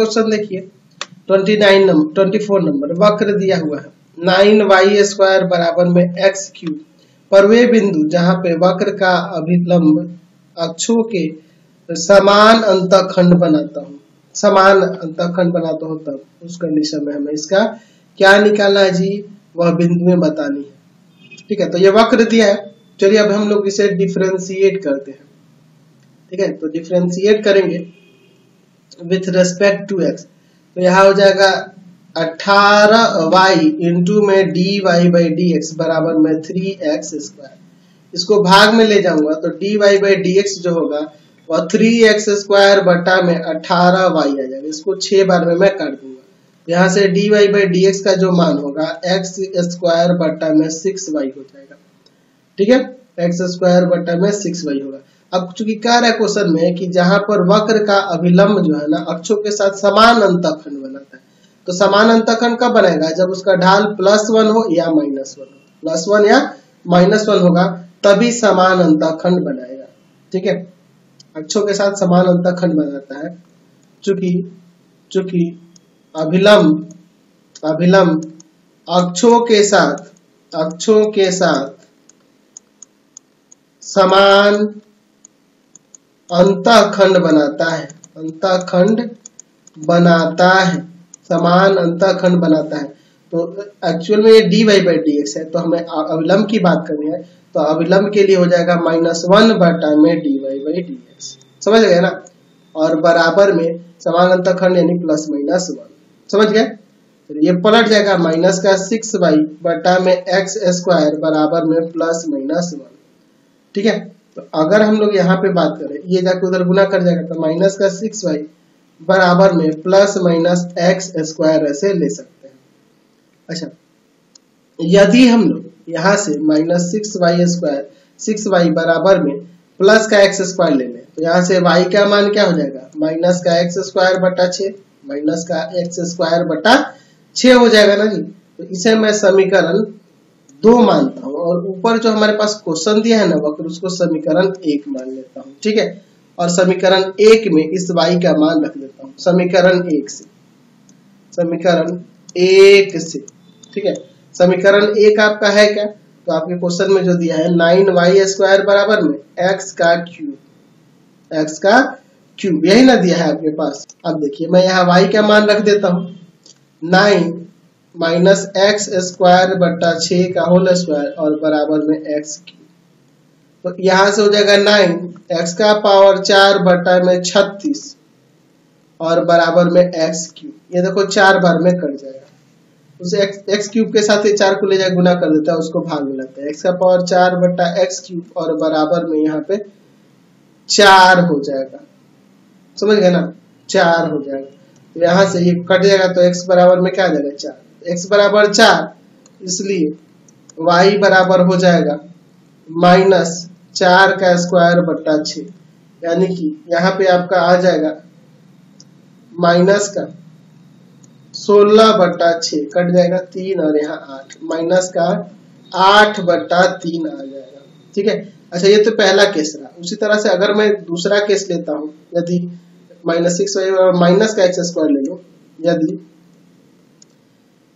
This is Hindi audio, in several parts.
क्वेश्चन देखिए। Twenty nine number twenty four number वक्र दिया हुआ है। नाइन वाई स्क्वायर बराबर में एक्स क्यूब पर वे बिंदु जहाँ पे वक्र का अभिलंब अक्षों के समान अंतखंड बनाता हूँ। समान अंतखंड बनाता हूँ तब उस कंडीशन में हमें इसका क्या निकालना है जी? वह बिंदुएँ बतानी है। ठीक है तो ये वक्र दिया है। चलिए अब हम लोग इसे डिफ्रेंशिएट करते हैं। ठीक है तो डिफ्रेंशिएट करेंगे। विथ रेस्पेक्ट टू एक्स तो यहाँ हो जाएगा अठारह वाई इंटू में d y by d x बराबर में थ्री एक्स स्क्वायर इसको भाग में ले जाऊँगा तो d y by d x जो होगा, वह थ्री एक्स स्क्वायर बटा में अठारह वाई आ जाएगा। इसको छह बार में मैं काट दूँगा। यहाँ से d y by d x का जो मान होगा एक्स स्क्वायर बटा में सिक्स वाई हो जाएगा। ठीक है? एक्स स्क्वायर बटा में सिक्स वाई होगा। अब चूँकि कह रहा है क्वेश्चन में कि जहाँ पर वक्र का अभिलंब जो है ना, अक्षों के साथ समान अंतखंड बनाता है। तो समान अंतखंड कब बनेगा? जब उसका ढाल प्लस वन हो या माइनस वन प्लस वन या माइनस वन होगा, तभी समान अंतखंड बनाएगा। ठीक है? अक्षों के साथ समान अंतखंड बनाता है। चूँकि चूँकि अभिलंब अभिलंब अक्षों के साथ, अक्षों के साथ समान अंतखंड बनाता है। अंतखंड बनाता है। समान अंतखंड बनाता है। तो एक्चुअल में ये d y by d x है तो हमें अविलंब की बात करनी है तो अविलंब के लिए हो जाएगा माइनस वन बटा में d y by d x समझ गए ना? और बराबर में समान अंतखंड यानी प्लस माइनस वन समझ गए? तो ये पलट जाएगा माइनस का सिक्स वाई बटा में एक्स स्क्वायर बराबर में प्लस माइनस वन ठीक है? तो अगर हम लोग यहाँ पे बात करें, ये जाकर उधर गुना कर जाएगा तो माइनस का सिक्स वाई बराबर में प्लस माइनस एक्स स्क्वायर ऐसे ले सकते हैं। अच्छा यदि हम लोग यहाँ से minus six y square six y बराबर में प्लस का एक्स स्क्वायर ले लें तो यहाँ से वाई का मान क्या हो जाएगा? माइनस का एक्स स्क्वायर बटा छ माइनस का एक्स स्क्वायर बटा छ हो जाएगा ना जी? तो इसे मैं समीकरण दो मानता हूँ। और ऊपर जो हमारे पास क्वेश्चन दिया है ना, वक्र, उसको समीकरण एक मान लेता हूँ, ठीक है? और समीकरण एक में इस y का मान रख देता हूँ, समीकरण एक से, समीकरण एक से, ठीक है? समीकरण एक आपका है क्या? तो आपके क्वेश्चन में जो दिया है, नाइन वाई स्क्वायर बराबर में एक्स का क्यूब एक्स का क्यूब यही ना दिया है आपके पास? अब देखिए, मैं यहाँ वाई का मान रख देता हूँ, नाइन माइनस एक्स स्क्वायर बट्टा छ का होल स्क्वायर और बराबर में एक्स क्यूब तो यहाँ से हो जाएगा नाइन, एक्स का पावर चार बटा में छत्तीस और बराबर में एक्स क्यूब। ये देखो चार बार में कट जाएगा। उसे एक्स क्यूब के साथ ये चार को ले जाए गुना कर देता है, उसको भाग में लगता है। एक्स का पावर चार बटा एक्स क्यूब और बराबर में यहाँ पे चार हो जाएगा। समझ गए ना? चार हो जाएगा। तो यहाँ से ये कट जाएगा तो एक्स बराबर में क्या आ जाएगा? चार। एक्स बराबर चार, इसलिए y बराबर हो जाएगा माइनस चार का स्क्वायर बट्टा छ यानी कि यहाँ पे आपका आ जाएगा माइनस का सोलह बट्टा छ कट जाएगा तीन और यहाँ आठ। माइनस का आठ बट्टा तीन आ जाएगा। ठीक है? अच्छा ये तो पहला केस रहा। उसी तरह से अगर मैं दूसरा केस लेता हूँ, यदि माइनस सिक्स माइनस का एक्स स्क्वायर ले लो, यदि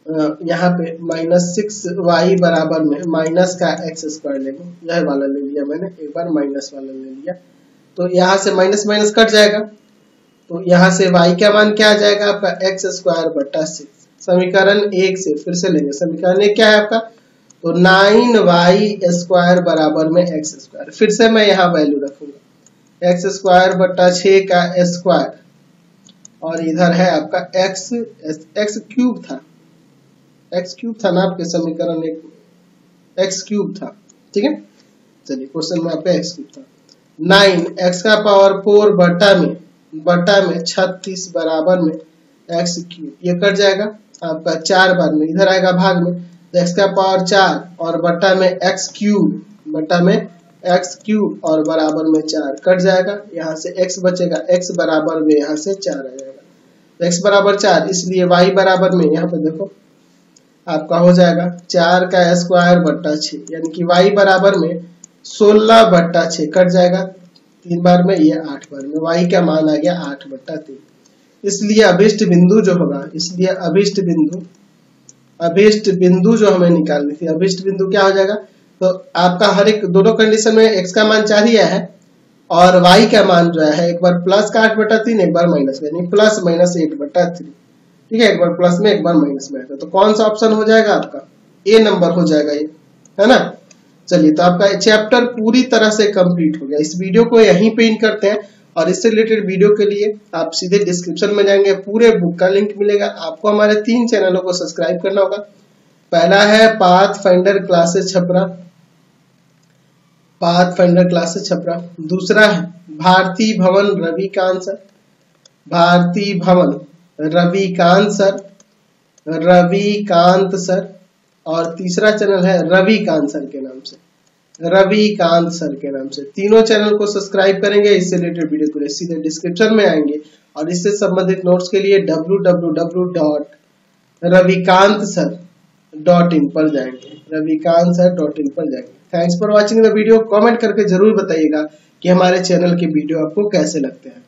यहाँ पे माइनस सिक्स वाई बराबर में माइनस का एक्स स्क्वायर ले लो। यह वाला ले लिया मैंने, एक बार माइनस वाला ले लिया। तो यहाँ से माइनस माइनस कट जाएगा। तो यहाँ से वाई का मान क्या आ जाएगा आपका? एक्स स्क्वायर बटा सिक्स समीकरण एक से फिर से लेंगे। समीकरण एक क्या है आपका? तो नाइन वाई स्क्वायर बराबर में एक्स स्क्वायर फिर से मैं यहाँ वैल्यू रखूँगा। एक्स स्क्वायर बटा छ का स्क्वायर और इधर है आपका एक्स एक्स क्यूब था। एक्स क्यूब था ना आपके समीकरण एक। एक्स क्यूब था, ठीक है? चलिए क्वेश्चन में आपका एक्स क्यूब था नाइन एक्स का पावर फोर बटा में बटा में छत्तीस बराबर में एक्स क्यूब ये कट जाएगा, आपका चार बार में, इधर आएगा भाग में। तो एक्स का पावर चार और बटा में एक्स क्यूब बटा में एक्स क्यूब और बराबर में चार, कट जाएगा, यहाँ से एक्स बचेगा एक्स बराबर में यहाँ से चार आ जाएगा। एक्स बराबर चार, इसलिए वाई बराबर में, यहाँ पे देखो आपका हो जाएगा चार का स्क्वायर बट्टा छ, यानी कि y बराबर में सोलह बट्टा छ कट जाएगा। तीन बार में ये आठ बार में y का मान आ गया आठ बट्टा तीन। इसलिए अभिष्ट बिंदु जो होगा, इसलिए अभिष्ट बिंदु अभिष्ट बिंदु जो हमें निकालनी थी, अभिष्ट बिंदु क्या हो जाएगा? तो आपका हर एक दोनों कंडीशन में एक्स का मान चार ही है और वाई का मान जो है, एक बार प्लस का आठ बटा तीन, एक बार माइनस का यानी प्लस माइनस एट बटा थ्री ठीक है, एक बार प्लस में, एक बार माइनस में आएगा तो कौन सा ऑप्शन हो जाएगा आपका? ए नंबर हो जाएगा ये, है ना? चलिए तो आपका चैप्टर पूरी तरह से कंप्लीट हो गया। इस वीडियो को यहीं पे इन करते हैं और इससे रिलेटेड वीडियो के लिए आप सीधे डिस्क्रिप्शन में जाएँगे। पूरे बुक का लिंक मिलेगा। आपको हमारे तीन चैनलों को सब्सक्राइब करना होगा। पहला है path finder classes Chhapra. Path finder classes Chhapra. दूसरा है भारती भवन रविकांत सर भारती भवन। रविकांत सर रविकांत सर, और तीसरा चैनल है रविकांत सर के नाम से। रविकांत सर के नाम से। तीनों चैनल को सब्सक्राइब करेंगे, इससे रिलेटेड वीडियो के सीधे डिस्क्रिप्शन में आएँगे, और इससे संबंधित नोट्स के लिए W Ravikant sir dot in पर जाएँगे। रविकांत सर डॉट इन पर जाएँगे। Thanks for watching the video comment करके ज़रूर बताइएगा कि हमारे चैनल के वीडियो आपको कैसे लगते हैं।